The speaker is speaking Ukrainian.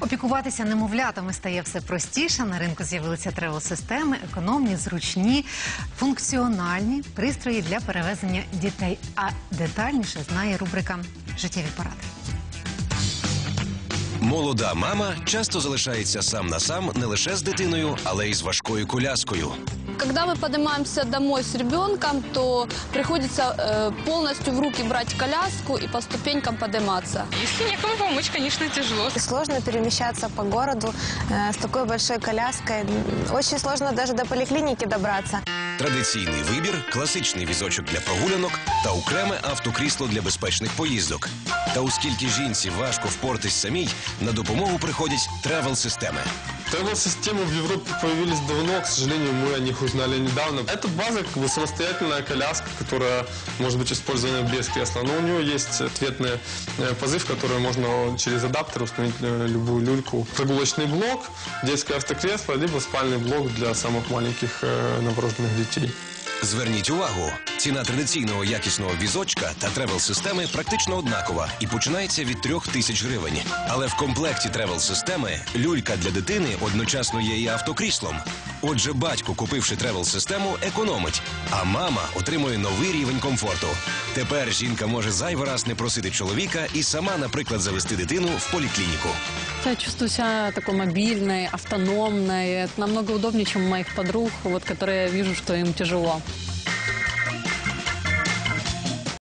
Опікуватися немовлятами стає все простіше. На ринку з'явилися тревел-системи, економні, зручні, функціональні пристрої для перевезення дітей. А детальніше знає рубрика Життєві поради. Молода мама часто залишається сам на сам не лише з дитиною, але й з важкою коляскою. Когда мы поднимаемся домой с ребенком, то приходится э, полностью в руки брать коляску и по ступенькам подниматься. Если некому помочь, конечно, тяжело. И Сложно перемещаться по городу э, с такой большой коляской. Очень сложно даже до поликлиники добраться. Традиційний вибір, класичний візочок для прогулянок та окреме автокрісло для безпечних поїздок. Та оскільки жінці важко впортись самій, на допомогу приходять тревел-системи. Тревел-системы в Европе появились давно, к сожалению, мы о них узнали недавно. Это база, как бы самостоятельная коляска, которая может быть использована без кресла, но у нее есть ответные э, пазы, в которые можно через адаптер установить э, любую люльку. Прогулочный блок, детское автокресло, либо спальный блок для самых маленьких э, новорожденных детей. Зверніть увагу, ціна традиційного якісного візочка та тревел-системи практично однакова і починається від трьох тисяч гривень. Але в комплекті тревел-системи люлька для дитини одночасно є і автокріслом. Отже, батько, купивши тревел-систему, економить, а мама отримує новий рівень комфорту. Тепер жінка може зайвий раз не просити чоловіка і сама, наприклад, завести дитину в поліклініку. Я чувствую себя такой мобильной, намного удобнее, чем у моих подруг, вот, которые я вижу, что им тяжело.